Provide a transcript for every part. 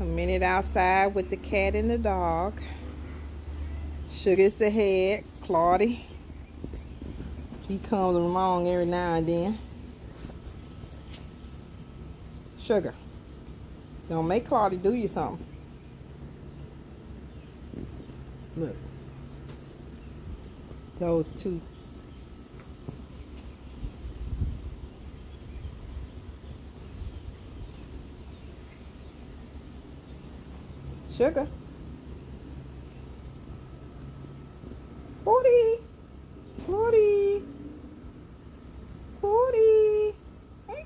A minute outside with the cat and the dog. Sugar's ahead, head. Claudia. He comes along every now and then. Sugar. Don't make Claudia do you something. Look. Those two. Sugar. Gordy. Gordy. Gordy. Hey.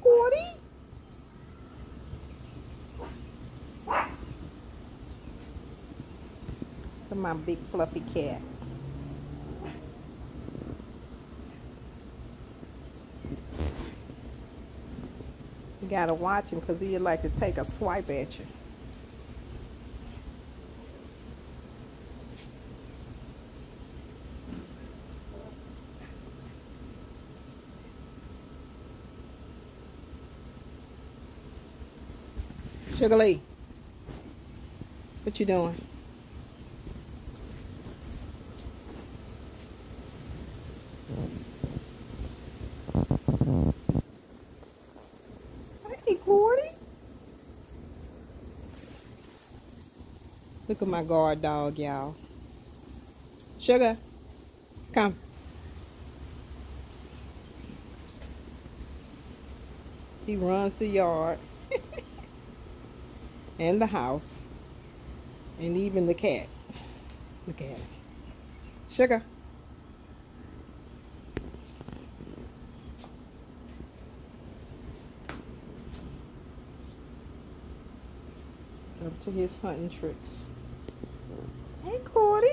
Look at my big fluffy cat. You gotta watch him because he'd like to take a swipe at you. Sugar Lee, what you doing? Hey, Gordy. Look at my guard dog, y'all. Sugar, come. He runs the yard and the house and even the cat. Look at him. Sugar. Up to his hunting tricks. Hey, Clawdy.